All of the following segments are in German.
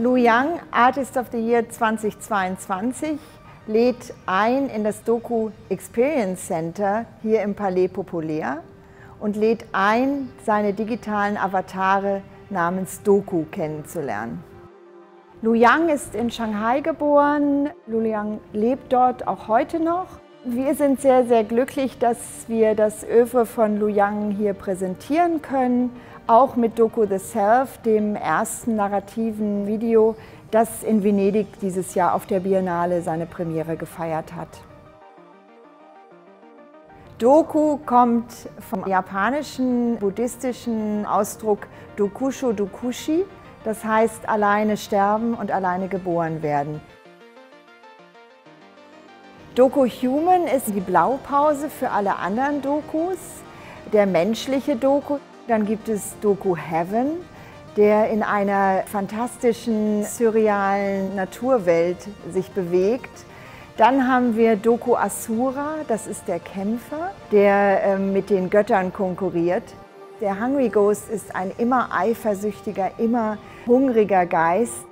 Lu Yang, Artist of the Year 2022, lädt ein in das Doku Experience Center hier im Palais Populär und lädt ein, seine digitalen Avatare namens Doku kennenzulernen. Lu Yang ist in Shanghai geboren. Lu Yang lebt dort auch heute noch. Wir sind sehr, sehr glücklich, dass wir das Öwe von Lu Yang hier präsentieren können, auch mit Doku The Self, dem ersten narrativen Video, das in Venedig dieses Jahr auf der Biennale seine Premiere gefeiert hat. Doku kommt vom japanischen buddhistischen Ausdruck Dokusho Dokushi, das heißt alleine sterben und alleine geboren werden. Doku Human ist die Blaupause für alle anderen Dokus, der menschliche Doku. Dann gibt es Doku Heaven, der in einer fantastischen, surrealen Naturwelt sich bewegt dann haben wir Doku Asura, das ist der Kämpfer, der äh, mit den Göttern konkurriert. Der Hungry Ghost ist ein immer eifersüchtiger, immer hungriger Geist.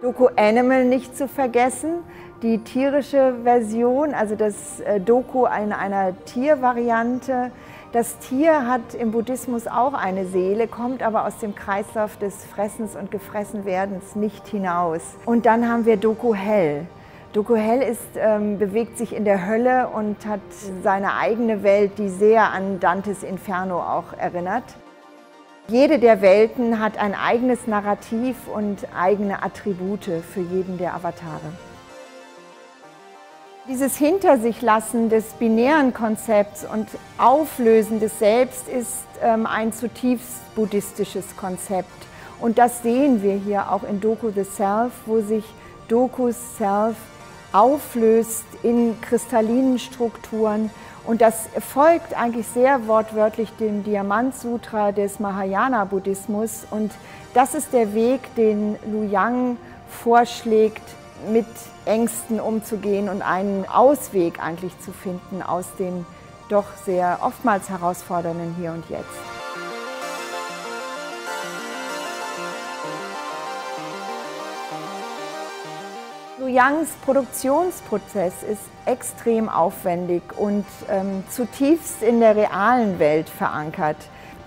Doku Animal nicht zu vergessen, die tierische Version, also das äh, Doku in einer Tiervariante. Das Tier hat im Buddhismus auch eine Seele, kommt aber aus dem Kreislauf des Fressens und Gefressenwerdens nicht hinaus. Und dann haben wir Doku Hell. Dokuhell ist, ähm, bewegt sich in der Hölle und hat seine eigene Welt, die sehr an Dantes Inferno auch erinnert. Jede der Welten hat ein eigenes Narrativ und eigene Attribute für jeden der Avatare. Dieses Hinter sich lassen des binären Konzepts und Auflösen des Selbst ist ähm, ein zutiefst buddhistisches Konzept. Und das sehen wir hier auch in Doku the Self, wo sich Dokus Self auflöst in kristallinen Strukturen. Und das folgt eigentlich sehr wortwörtlich dem Diamant-Sutra des Mahayana-Buddhismus. Und das ist der Weg, den Lu Yang vorschlägt, mit Ängsten umzugehen und einen Ausweg eigentlich zu finden aus dem doch sehr oftmals herausfordernden Hier und Jetzt. Youngs Produktionsprozess ist extrem aufwendig und ähm, zutiefst in der realen Welt verankert.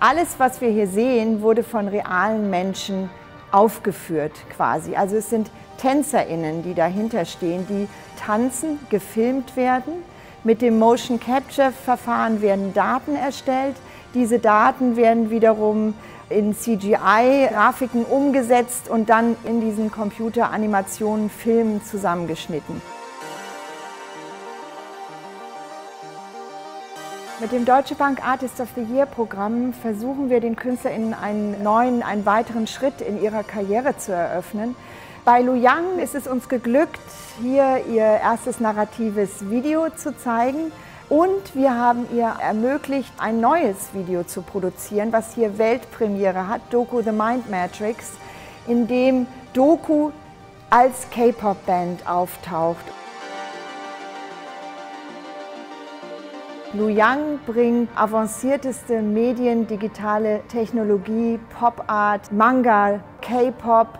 Alles, was wir hier sehen, wurde von realen Menschen aufgeführt quasi. Also es sind TänzerInnen, die dahinter stehen, die tanzen, gefilmt werden. Mit dem Motion Capture Verfahren werden Daten erstellt. Diese Daten werden wiederum in CGI-Grafiken umgesetzt und dann in diesen Computeranimationen, Filmen zusammengeschnitten. Mit dem Deutsche Bank Artist of the Year Programm versuchen wir den KünstlerInnen einen neuen, einen weiteren Schritt in ihrer Karriere zu eröffnen. Bei Lu Yang ist es uns geglückt, hier ihr erstes narratives Video zu zeigen. Und wir haben ihr ermöglicht, ein neues Video zu produzieren, was hier Weltpremiere hat, Doku The Mind Matrix, in dem Doku als K-Pop-Band auftaucht. Lu Yang bringt avancierteste Medien, digitale Technologie, Pop Art, Manga, K-Pop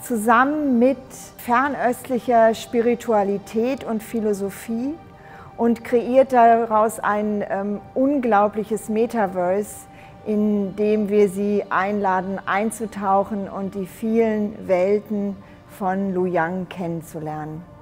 zusammen mit fernöstlicher Spiritualität und Philosophie und kreiert daraus ein ähm, unglaubliches Metaverse, in dem wir sie einladen, einzutauchen und die vielen Welten von Lu Yang kennenzulernen.